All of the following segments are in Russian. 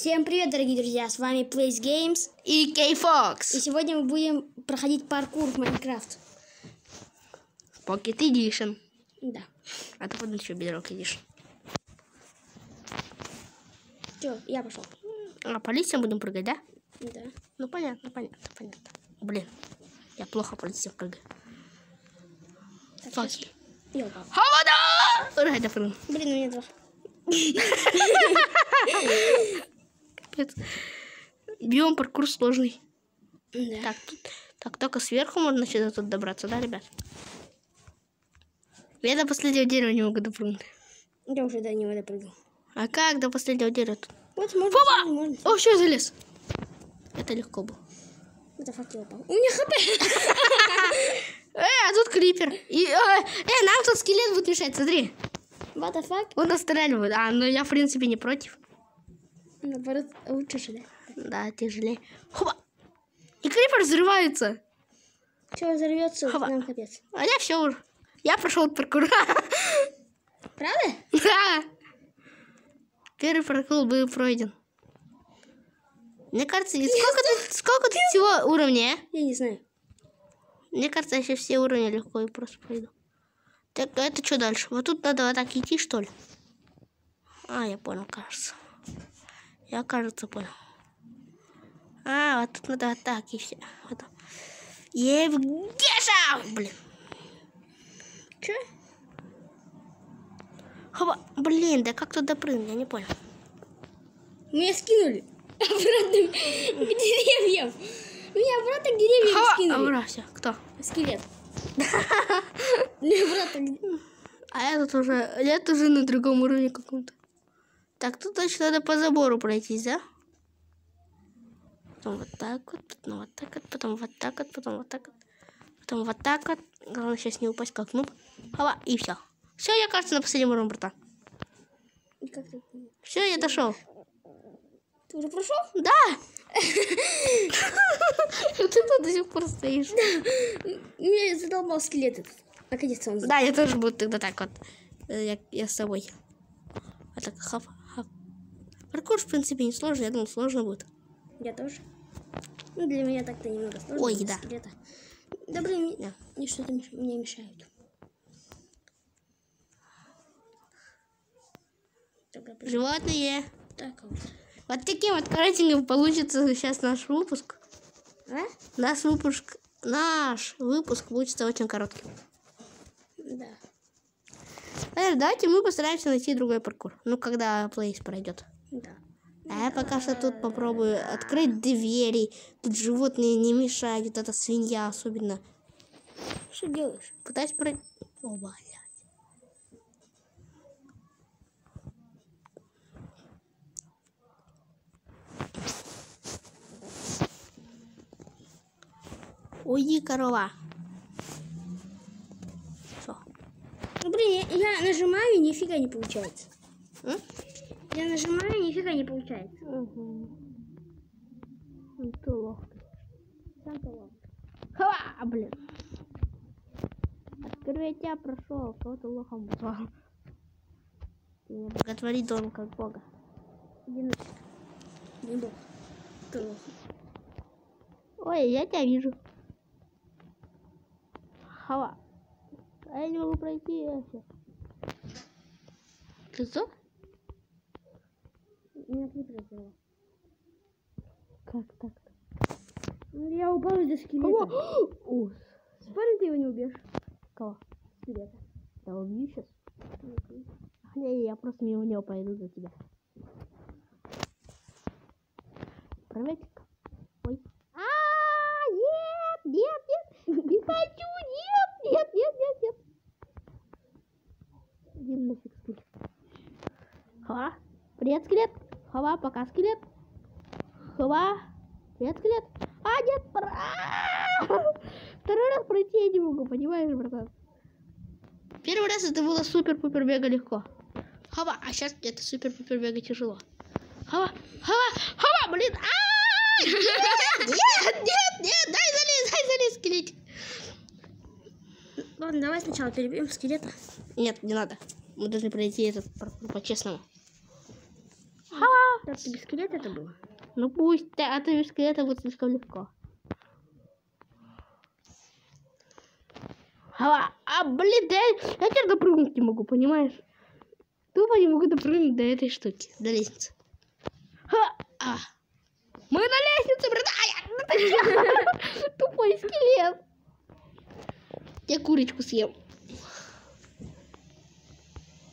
Всем привет, дорогие друзья! С вами Place Games. И Кей И сегодня мы будем проходить паркур в Майнкрафт. Pocket Edition. Да. А то потом еще Bedrock Edition. Все, я пошел. А по листьям будем прыгать, да? Да. Ну, понятно, понятно, понятно. Блин, я плохо по листьям прыгаю. Факи. Я. Холода! Ура, это прыгнул. Блин, у меня два. Капец. Биом паркур сложный. Да. Так, тут, так, только сверху можно сюда тут добраться, да, ребят? Я до последнего дерева не могу допрыгнуть. Я уже до него допрыгал. А как до последнего дерева тут? Вот, можно, Опа! можно. О, все, залез. Это легко было. Это факт, я упал. У меня хп. Э, а тут крипер. И, э, э, нам тут скелет будет мешать, смотри. What the fuck? Он настреливает. А, ну я, в принципе, не против. Наоборот, лучше же, да? Да, тяжелее. Хоба! И крипер взрывается. Все, взорвется, Хоба. нам капец. А я все. Я прошел паркур. Правда? Да. Первый паркур был пройден. Мне кажется, и сколько тут, сколько тут всего уровней, а? Я не знаю. Мне кажется, я сейчас все уровни легко и просто пройду. Так, а это что дальше? Вот тут надо вот так идти, что ли? А, я понял, кажется. Я, кажется, понял. А, вот тут надо вот так и все. Вот. Евгеша! Блин. Че? Хоба. Блин, да как тут допрыгнуть? Я не понял. Меня скинули. Обратно к деревьям. Меня обратно к деревьям Хоба. скинули. Ура, все. Кто? Скелет. Меня обратно к- А я тут уже, я тут уже на другом уровне каком-то. Так, тут значит надо по забору пройтись, да? Потом вот так вот, потом вот так вот, потом вот так вот, потом вот так вот, потом вот так вот. Главное сейчас не упасть как нуб. Хава, и все. Все, я, кажется, на последнем уровне, братан. Все, я дошел. Ты уже прошел? Да! Ты тут до сих пор стоишь. Меня задолбал скелет этот. Наконец-то он Да, я тоже буду тогда так вот. Э, Я, с собой. А так, хап. Паркур, в принципе, не сложный. Я думал, сложно будет. Я тоже. Ну, для меня так-то немного сложно. Ой, да. скелета. Да блин, Да. мне что-то мне блин, Животные. так вот. Вот таким вот коротеньким получится сейчас наш выпуск. А? Наш выпуск, наш выпуск получится очень коротким. Да. Э, давайте мы постараемся найти другой паркур. Ну, когда плейс пройдет. Да. А я пока что тут попробую открыть двери. Тут животные не мешают. Вот эта свинья особенно. Что делаешь? Пытаюсь пройти. О, блядь. Уйди, корова. Что? Ну, блин, я, я нажимаю, и нифига не получается. М? Я нажимаю, нифига не получается. Угу. Ты лох. Сам то лох. Ха, блин. Открыть я прошел, кого-то лохом назвал. Ты меня боготворить должен как бога. Нафиг. Не бог. Ты лох. Ой, я тебя вижу. Хава. А я не могу пройти вообще. Ты что? Меня крипер сделал. Как так? Ну, Я упал из-за скелета. Ус. Спорим, ты его не убьешь? Кого? Скелета. Я убью сейчас. Не, я просто мимо него пойду за тебя. Проверьте-ка. Ой. А, нет, нет, нет. Не хочу, нет, нет, нет, нет, нет. Иди нафиг, скелет. Хава. Привет, скелет. Хава, пока, скелет. Хава. Привет, скелет. А, нет. Второй раз пройти я не могу, понимаешь, братан? Первый раз это было супер-пупер мега легко. Хава, а сейчас это супер-пупер мега тяжело. Хава, хава, хава, блин, а Нет, нет, нет, дай залез, дай залез, скелетик. Ладно, давай сначала перебьем скелета. Нет, не надо. Мы должны пройти этот по-честному. Хава, Так, ты без скелета это было? Ну пусть, да, а ты без скелета будет слишком легко. А, а блин, да я, я теперь допрыгнуть не могу, понимаешь? Тупо не могу допрыгнуть до этой штуки, до лестницы. Ха, а. Мы на лестнице, брат! Ай, я- Тупой скелет. Я курочку съем.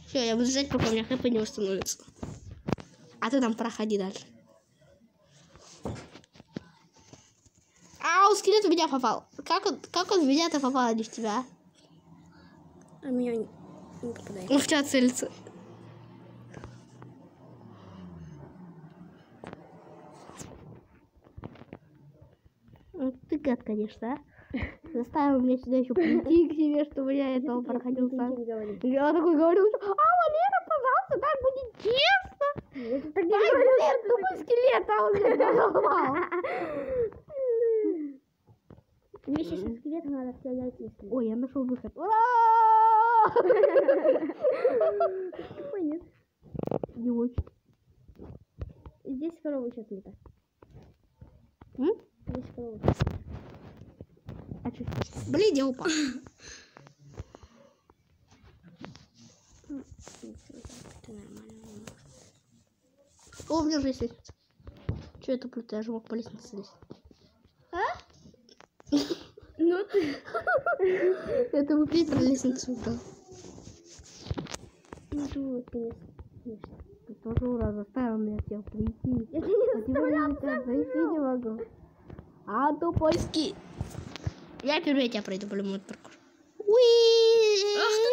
Все, я буду ждать, пока у меня хп не восстановится. А ты там проходи дальше. Ау, скелет в меня попал. Как он, как он в меня-то попал, а не в тебя? А меня не, не попадает. Он в тебя целится. Ну, Ты гад, конечно, а? Заставил меня сюда еще прийти к себе, чтобы я этого проходил сам. Я такой говорил, а, Валера, пожалуйста, так будет честно. Это так Ай, блин, тупой скелет, а он меня доломал. Вместе со скелетом надо стрелять и стрелять. Ой, я нашел выход. Ура! Нет. Не очень. Здесь сейчас не так. М? Здесь корова. А чё? Блин, я упал. Это нормально. О, у меня же есть лестница. Че это плюта? Я же мог по лестнице лезть. Ну ты. Это вы Питер лестницу упал. Ну ты тоже ура, заставил меня тебя прийти. Я не А теперь я не могу. А тупой ски. Я первый тебя пройду по-любому этот паркур. Уи! Ах ты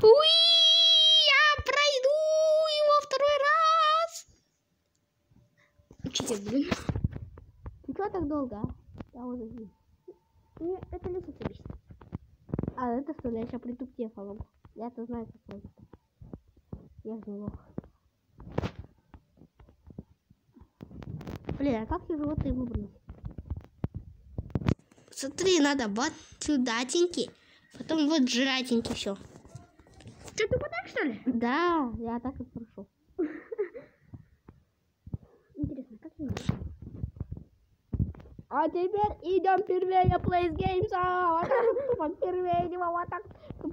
Уи! Я пройду его второй раз. Читер, блин. Ты чего так долго, а? Я уже здесь. Не, это лестница бесит. А, это что, я сейчас приду к помогу. Я это знаю, как можно. Я же не лох. Блин, а как я животные выбрать? Смотри, надо вот сюдатенький, потом вот жратенький, все. Что, ты так, что ли? Да, я так и прошел. Интересно, как я А теперь идем первее Place Games. А, вот первее него, вот так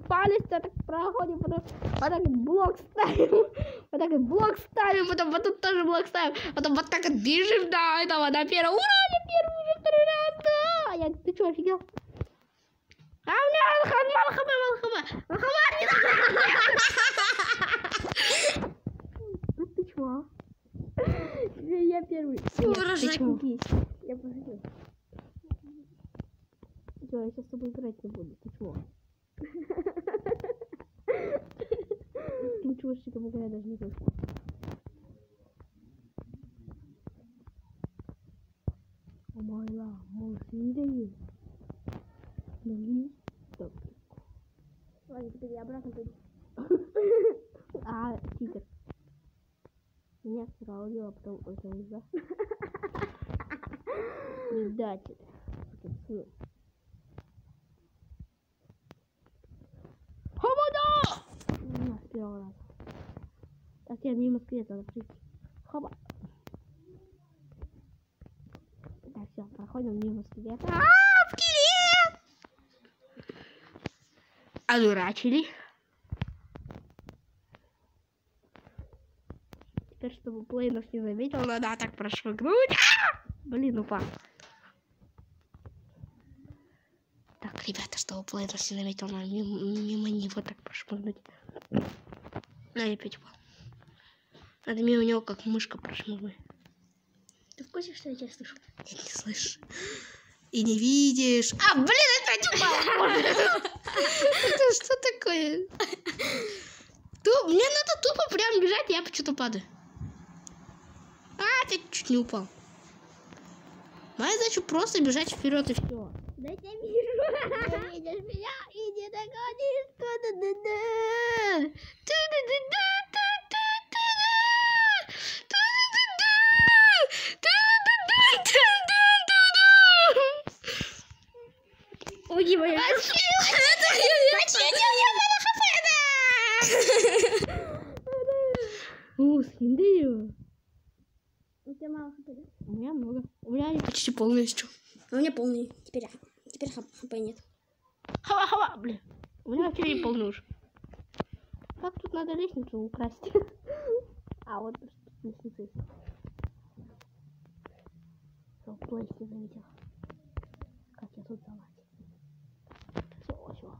палец так проходим, потом вот так блок ставим, вот так блок ставим, потом вот тут тоже блок ставим, потом вот так бежим до этого, до первого. Ура, я первый уже второй раз, да! Я, ты что, офигел? А у меня мало хп, мало хп, мало хп, Ну ты чего? Я первый. Нет, чего? Я пошутил. Всё, я сейчас с тобой играть не буду. Ты чего? Ты чего с этим играть даже не хочешь? Омайла, мусири. Нали? Стоп. Ладно, теперь я обратно пойду. А, читер. Меня сперва убила, потом это да? Предатель. Сукин сын. Хабада! На, с первого раза. Так, я мимо скелета надо прийти. Хоба. Так, все, проходим мимо скелета. А, скелет! Одурачили. Теперь, чтобы Плей нас не заметил, надо так прошмыгнуть. А! Блин, упал. Так, ребята, чтобы Плей нас не заметил, надо мимо, мимо него так прошмыгнуть. На, я опять упал. Надо мимо него, как мышка, прошмыгнуть. Ты в курсе, что я тебя слышу? Я не слышу. И не видишь. А, блин, опять упал. Это что такое? Мне надо тупо прям бежать, я почему-то падаю. Упал. Моя задача просто бежать вперед и все. Да я тебя вижу. Ты меня и не догонишь. Ту-ду-ду-ду. Ту-ду-ду-ду, ту-ту-ду-ду. Ту-ду-ду-ду. Ту-ду-ду-ду-ду-ду. Уйди, моя. Починил я мало хп, да! У, Индию. У тебя мало хп, да? У меня много. У меня они почти еще. А у меня полный. Теперь, теперь хп хп нет. Хава-хава, блин. У меня вообще не полный уж. Как тут надо лестницу украсть? А, вот лестница есть. Не заметил. Как я тут залазил. Все, все.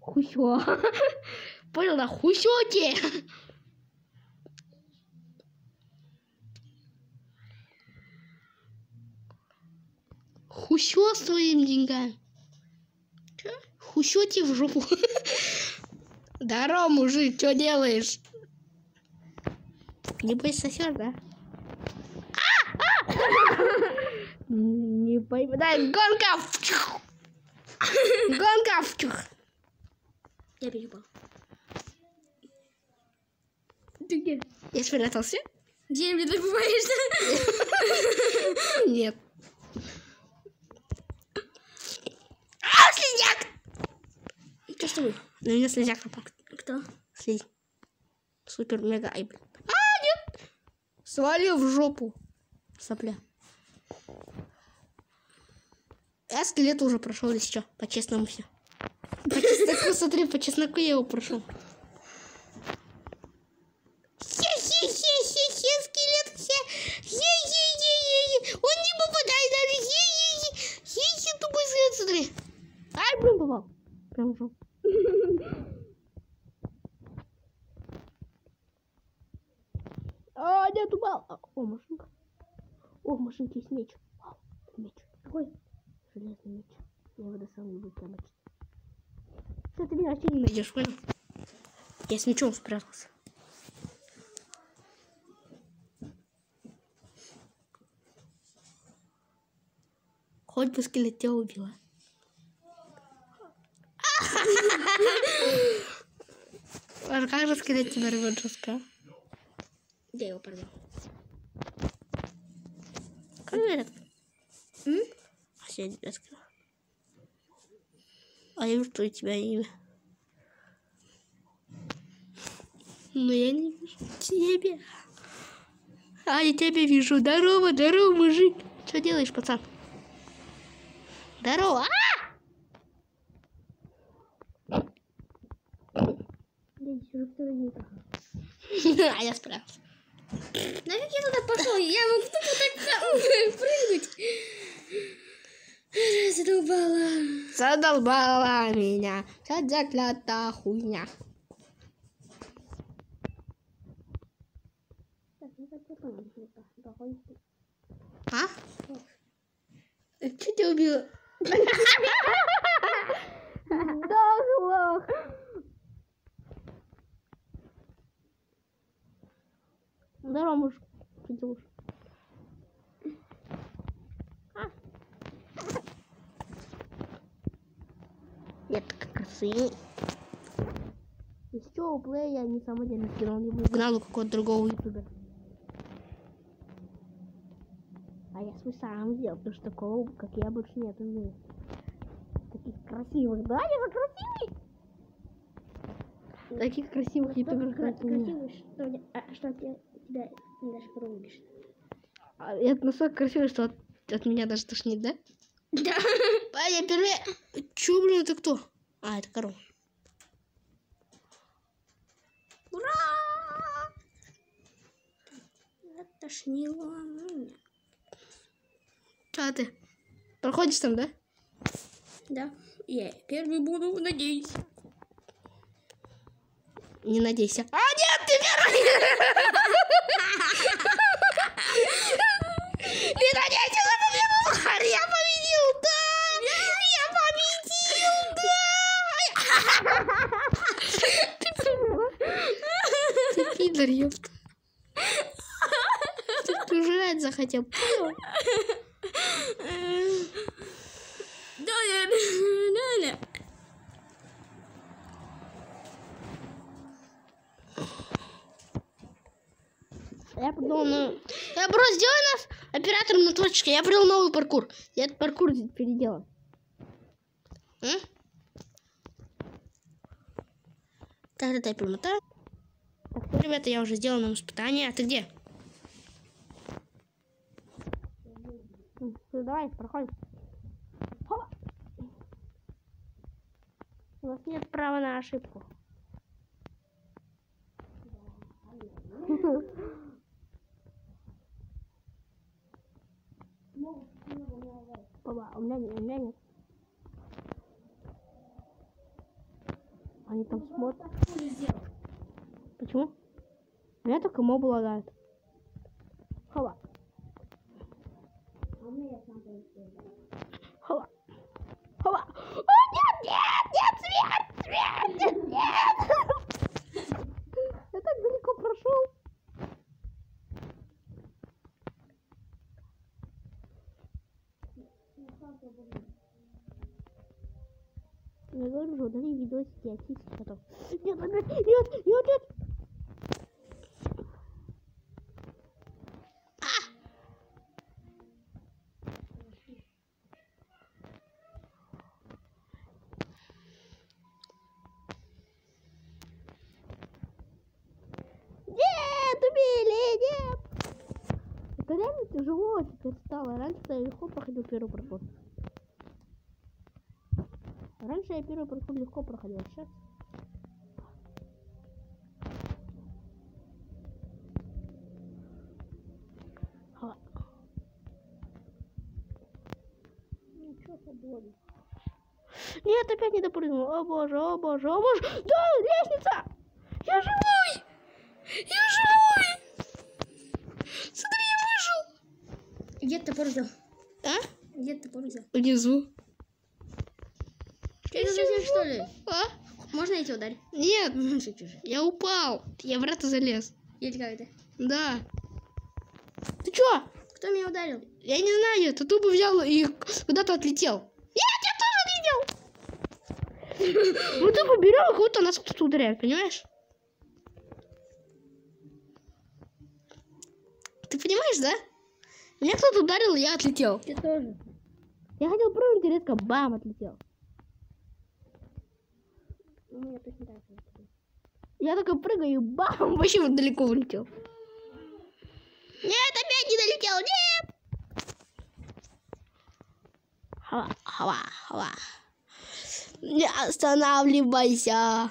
Хусё. Понял, да? Хусёте. Хусё своим деньгами. Чё? Хусёте в жопу. Здорово, мужик, что делаешь? Не бойся сосёшь, да? Не пойму. Дай гонка! Гонка! Я перепал. Ты где? Я спрятался? Где мне ты бываешь? Нет. А, слизняк! Что вы? На меня слизняк напал. Кто? Слизь. Супер мега ай, блин. А, нет! Свалил в жопу. Сопля. Я скелет уже прошел, если что. По-честному все. По чесноку, смотри, по чесноку я его прошел. Хе-хе-хе-хе-хе, скелет, хе. Хе-хе-хе-хе. Он не попадает даже. Хе-хе-хе. Хе-хе, тупой скелет, смотри. Ай, блин, попал. Прям в жопу. А, нет, упал. А, О, машинка. О, в машинке есть меч. Вау, меч. Какой? Железный меч. Я его до самого люблю прямо. Что ты меня вообще не найдешь, понял? Я с мечом спрятался. Хоть бы скелет тебя убила. А тебя рвет жестко? Я его порвал. Как это? М? А я тебя сказала. А я что у тебя имя. Но я не вижу тебя. А я тебя вижу. Здорово, здорово, мужик. Что делаешь, пацан? Здорово. А! Я еще второй не так. А я справился. Нафиг я туда пошел? Я мог тупо так прыгнуть. Задолбала. Задолбала меня. Вся заклятая хуйня. Ну. А? Что тебя убило? Да, лох. Здорово, муж. Что делаешь? А. Я так красивый. Если что, у плея не самодельно скинул, не угнал у какого-то другого ютубера. А я свой сам сделал, потому что такого, как я, больше нет мире. Таких красивых, да? Я же красивый! Таких красивых ютуберов, как у меня. Красивый, что, а, что не даже порубишь. А Это настолько красиво, что от, от меня даже тошнит, да? Да. А я первая... Чё, блин, это кто? А, это корова. Ура! Оттошнило меня. Чё ты? Проходишь там, да? Да. Я первый буду, надеюсь. Не надейся. А, нет, ты первый! Не надейся на победу! Я победил, да! Я победил, да! Ты пидор, ёпта. Ты жрать захотел. понял? Да, да, да, да. Я придумал новый... Я, бро, сделай нас оператором на точке. Я придумал новый паркур. Я этот паркур переделал. М? Так, дай перемотаю. Так, ну, ребята, я уже сделал нам испытание. А ты где? Ну, Давай, проходим. Хопа. У нас нет права на ошибку. Опа, у меня нет, у меня нет. Они там смотрят. Почему? У меня только мобы лагают. Хова. Хова. Хова. О, нет, нет, нет, свет, свет, нет, нет. Я так далеко прошел. Я говорю, что удали видосики, а сиськи потом. Нет, нет, нет, нет. Нет. Это реально тяжело теперь стало. Раньше я легко проходил первый проход. Я первый проход легко проходил, а сейчас... Ха. Ничего подводит. Нет, опять не допрыгнул. О боже, о боже, о боже. Да, лестница! Я живой! Я живой! Смотри, я выжил! Где ты топор взял? А? Где ты топор взял? Внизу. Что ли? А? Можно я тебя ударю? Нет, же. я упал. Я в врата залез. Или как это? Да. Ты чё? Кто меня ударил? Я не знаю, ты тупо взял и куда-то отлетел. Нет, я тоже отлетел. Мы тупо берем, и кого-то нас кто-то ударяет, понимаешь? Ты понимаешь, да? Меня кто-то ударил, и я отлетел. Ты тоже. Я хотел прыгнуть, и резко бам, отлетел. У меня точно так же. Я только прыгаю, бам, вообще вот далеко улетел. Нет, опять не долетел, нет! Хава, хава, хава. Не останавливайся.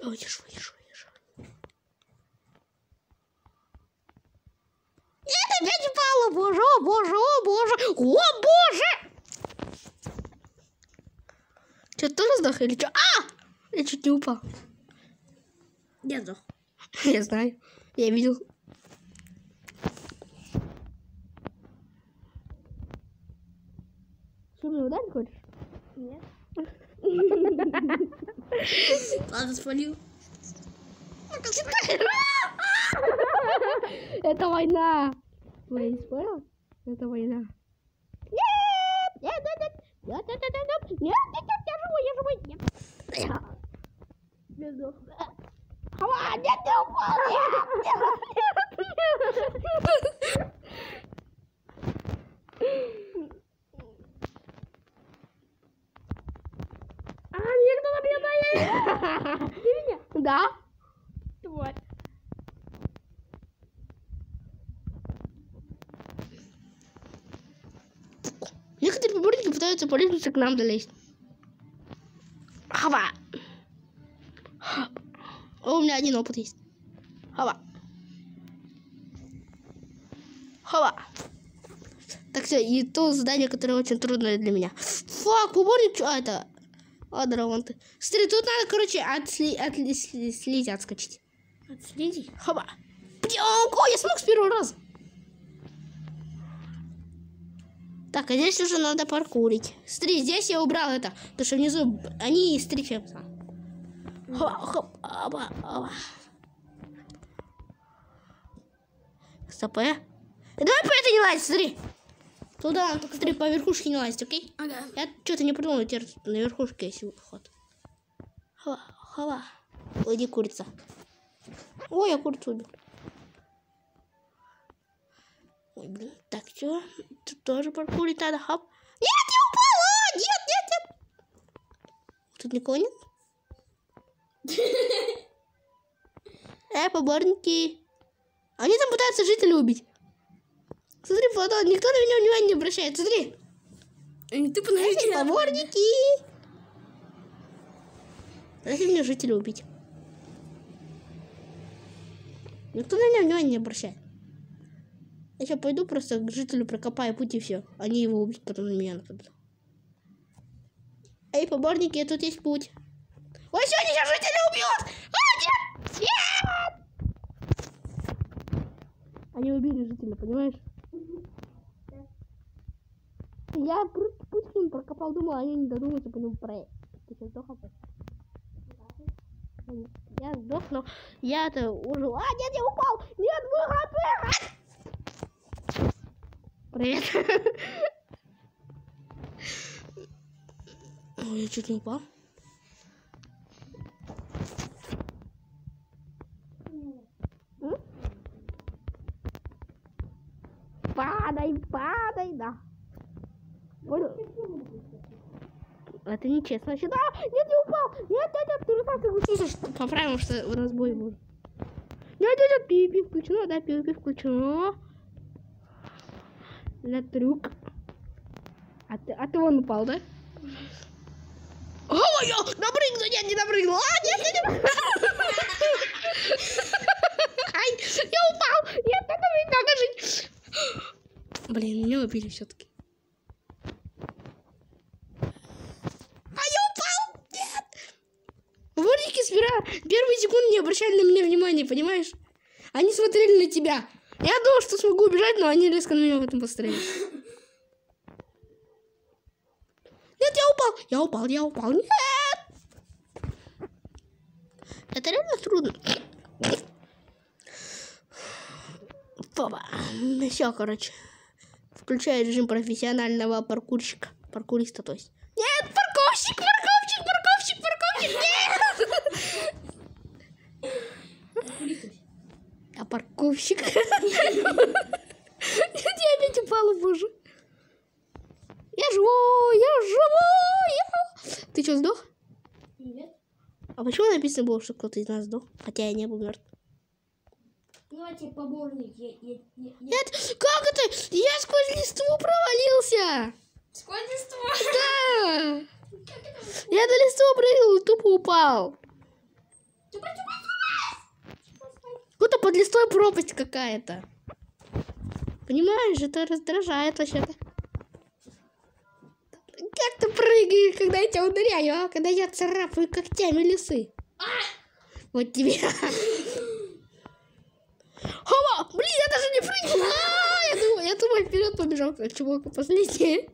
Выдержу, выдержу, выдержу. Нет, опять упала. Боже, о боже, о боже, о боже! Че, тоже сдох или что? А! Я чуть не упал. Я сдох. Я знаю. Я видел. Что, мне ударить хочешь? Нет. Ладно, спалил. Это война. Вы не спорил? Это война. Нет! Нет, нет, нет! Нет, нет, нет, я живой, я живой, нет. Я сдох. Хава, нет, я упал, нет, нет, нет, А, меня кто-то бьет, Ты меня? Да. Тварь. Пытаются по лестнице к нам долезть. Хава. Хап. О, у меня один опыт есть. Хава. Хава. Так все, и то задание, которое очень трудное для меня. Фак, поборник, а это... А, драгонты. Смотри, тут надо, короче, отли... сли- слить, отскочить. Отследи. Хаба. Пьёнг! О, я смог с первого раза. Так, а здесь уже надо паркурить. Смотри, здесь я убрал это. Потому что внизу они встречаются. Хоп, оба, оба. Стоп, э. Давай по этой не лазь, смотри. Туда, только смотри, по верхушке не лазить, окей? Ага. Я что-то не придумал, теперь на верхушке есть ход. Хова, хова. Ой, курица. Ой, я курицу убил. Так, что Тут тоже паркурить надо, хоп. Нет, я упала! Нет, нет, нет! Тут никого нет? Э, поборники. Они там пытаются жителя убить. Смотри, фото, никто на меня внимания не обращает, смотри. Они тупо на э, жителя. Поборники! Зачем мне жителя убить? Никто на меня внимания не обращает. Я сейчас пойду просто к жителю прокопаю путь и все. Они его убьют, потом на меня нападут. Эй, поборники, тут есть путь. Ой, они сейчас жителя убьют! А, нет! Они убили жителя, понимаешь? Я путь к ним прокопал, думал, они не додумаются по нему проект. Ты сейчас сдох? Я сдох, но я-то ужил. А, нет, я упал! Нет, вы Привет. Ой, я чуть не упал. Падай, падай, да. Понял? Это нечестно. Сюда! Нет, не упал! Нет, нет, нет, ты руках согласился. Поправим, что у нас бой будет. Нет, нет, нет, пи-пи включено, да, пи-пи включено. Для трюк. А ты, а ты вон упал, да? Ой, я напрыгну, нет, не напрыгнул. А, нет, нет, нет. Ай, я упал. Нет, надо жить, надо жить. Блин, меня убили все-таки. А я упал! Нет! Ворники сперва первые секунды не обращали на меня внимания, понимаешь? Они смотрели на тебя. Я думал, что смогу убежать, но они резко на меня в этом посмотрели. Нет, я упал! Я упал, я упал. Нет! Это реально трудно. Папа. Все, короче. Включаю режим профессионального паркурщика. Паркуриста, то есть. Нет, парковщик, парковщик, парковщик, парковщик, нет! А парковщик. Я опять упала, боже. Я живой, я живой. я- Ты что, сдох? Нет. А почему написано было, что кто-то из нас сдох? Хотя я не был мертв. Давайте поборник. Я, я. Нет, как это? Я сквозь листву провалился. Сколько ствол? Да. Я на листву прыгнул и тупо упал. Будто под листвой пропасть какая-то. Понимаешь, это раздражает вообще-то. Как ты прыгаешь, когда я тебя ударяю, а? Когда я царапаю когтями лисы. Вот тебе. Хова! Блин, я даже не прыгнул. А, Я думаю, я думаю, вперед побежал, как чувак последний.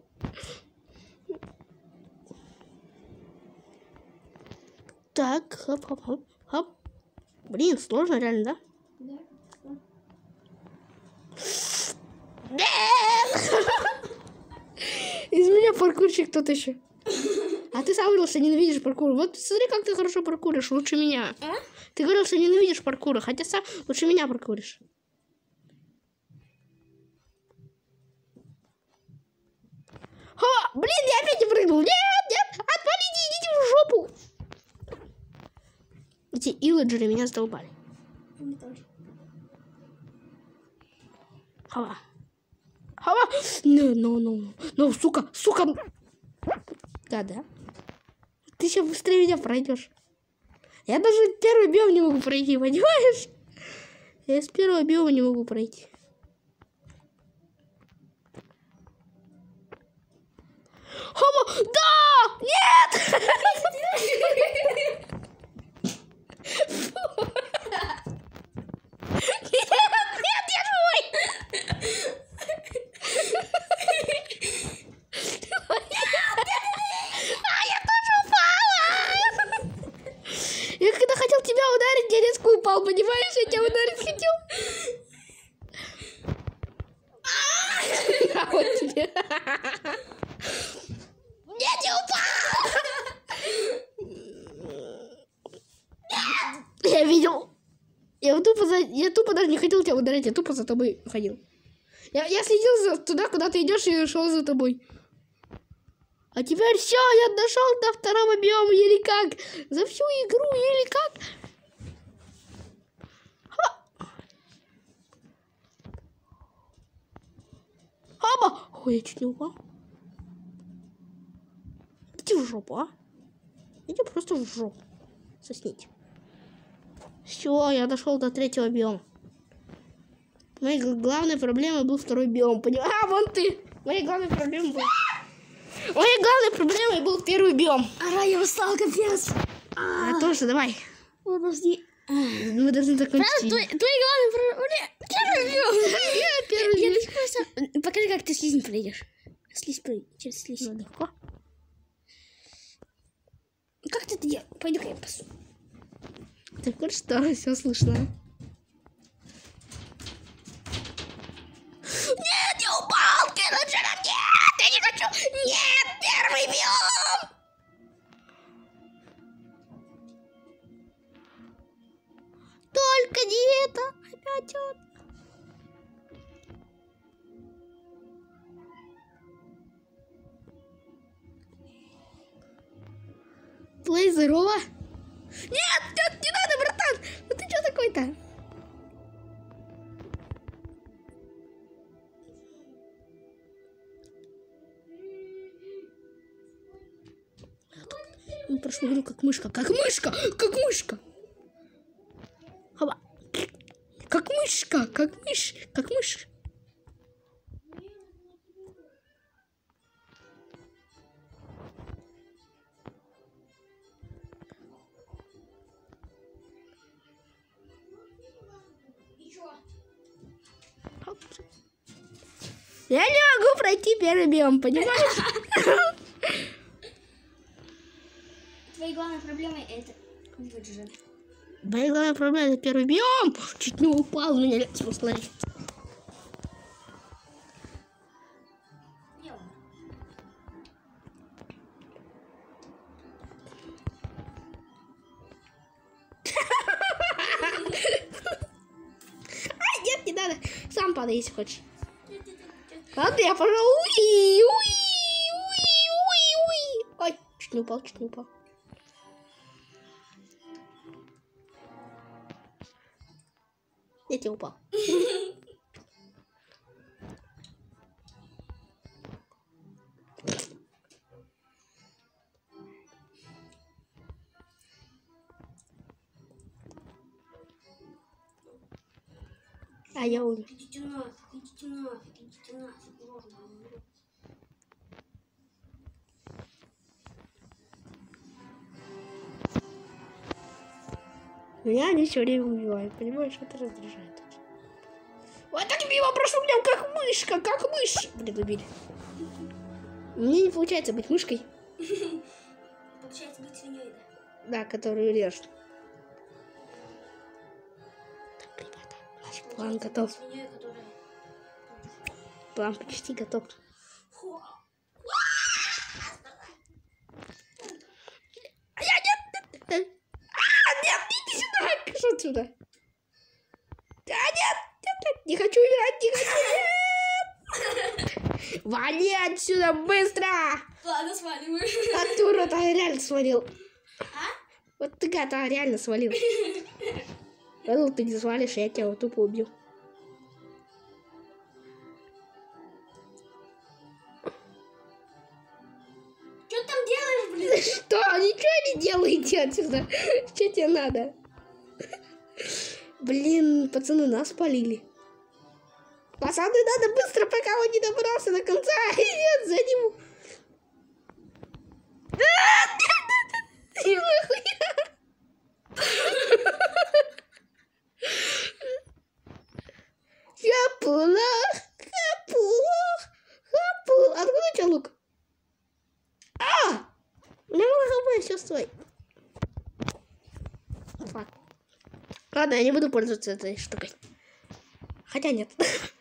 Так, хоп, хоп, хоп, хоп. Блин, сложно реально, да? Из меня паркурщик тот еще. А ты сам говорил, что ненавидишь паркур. Вот смотри, как ты хорошо паркуришь, лучше меня. А? Ты говорил, что ненавидишь паркура, хотя сам лучше меня паркуришь. Ха! Блин, я опять не прыгнул. Нет, нет, отвалите, идите в жопу. Эти илладжеры меня задолбали. Мне тоже. Хава. Хава. Ну, ну, ну. Ну, сука, сука. Да, да. Ты сейчас быстрее меня пройдешь. Я даже первый биом не могу пройти, понимаешь? Я с первого биома не могу пройти. Хома! Да! Нет, нет, я живой! А, я тоже упала! Я когда хотел тебя ударить, я резко упал, понимаешь? Я тебя ударить хотел. А вот тебе. Нет, не упал! Я видел. Я тупо, за... я тупо даже не хотел тебя ударять, я тупо за тобой ходил. Я, я следил за туда, куда ты идешь, и шел за тобой. А А теперь все, я дошел до второго биома или как? За всю игру или как? Аба! Ой, я чуть не упал. Иди в жопу, а? Иди просто в жопу. Сосните. Все, я дошел до третьего биома. Моей главной проблемой был второй биом. Понимаешь? А, вон ты! Моей главной проблемой был... Моей главной проблемой был первый биом. Ара, я устал, капец. А, тоже, давай. Подожди. Мы должны закончить. Правда, твой, твой главный проблема... Первый биом. Я первый Я биом. так просто... Ты слизень пройдешь. Слизь пройди, через слизь. Ну, легко. Как ты это делаешь? Пойду-ка я пасу. Так вот что, все слышно. Нет, я упал! Короче, нет! Я не хочу! Нет! Первый биом! Только не это. Опять он. Плей здорово. Нет, нет, не надо, братан. Ну ты что такой-то? Он прошел игру как мышка, как мышка, как мышка. Хоба. Как мышка, как мышь, как мышь. Я не могу пройти первый биом, понимаешь? Твоей главной проблемой это выжжен. Моя главная проблема это первый биом. Чуть не упал, меня не надо. Сам падай, если хочешь. Ладно, я пошел. Уи, уи, уи, уи, уи. Ой, чуть не упал, чуть не упал. Я тебе упал. А я умер. Идите нафиг, идите нафиг. Ладно, умру. Меня они все время убивают, понимаешь, это раздражает. Вот так мимо прошу меня, как мышка, как мышь. Блин, убили. Мне не получается быть мышкой, Получается быть свиньей, да? да, которую режут. Так, ребята, наш план готов. Свиньей. План почти готов. А я нет, нет. А, нет, иди сюда, пишу отсюда. Да, нет, нет, нет, не хочу играть, не хочу. Нет. Вали отсюда быстро. Ладно, сваливаю. А ты урод, а реально свалил. А? Вот ты гад, а реально свалил. Понял, ты не свалишь, я тебя вот тупо убью. Что? Ничего не делайте отсюда. Что тебе надо? Блин, пацаны, нас полили. Пацаны, надо быстро, пока он не добрался до конца. Нет, за ним. Хапула, хапула, хапула. Откуда у тебя лук? А! Мало хп, все, стой. Фак. Ладно, я не буду пользоваться этой штукой. Хотя нет.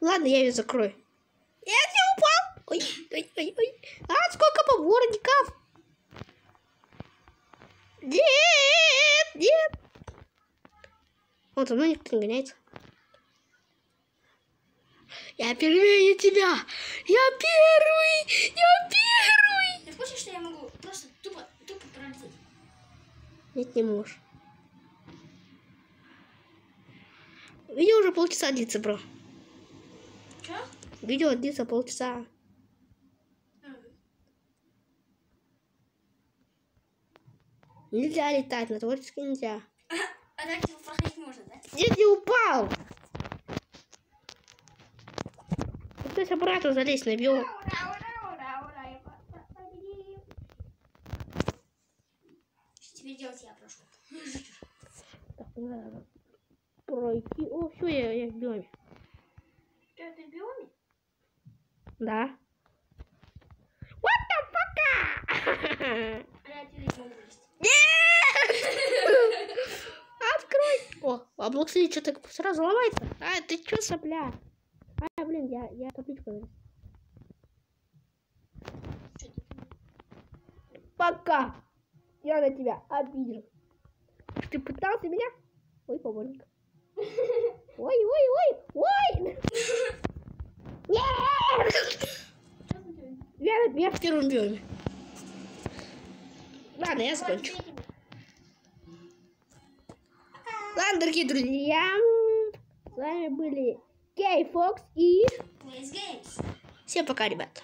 Ладно, я ее закрою. Я не упал. Ой, ой, ой, ой. А, сколько поборников? Нет, нет. Вот, мной никто не гоняется. Я первее тебя! Я первый! Я первый! Ты курсе, что я могу просто тупо, тупо пролететь? Нет, не можешь. Видео уже полчаса длится, бро. Чё? Видео длится полчаса. Нельзя летать, на творчески нельзя. А так его проходить можно, да? Где ты упал? Пытайся обратно залезть на. Что теперь делать я прошу? Так, надо пройти. О, все, я, я в биоме. Что, ты в биоме? Да. What the fuck? Нет! Открой! О, а блок сидит, что-то сразу ломается. А, ты чё, сопля? Блин, я, я табличку ты? Пока! Я на тебя обидел. Ты пытался меня? Ой, побольненько. Ой, ой, ой, ой! Я, я в первом биоме. Ладно, я закончу. Ладно, дорогие друзья, с вами были Кей Фокс и Plays games. всем пока, ребят.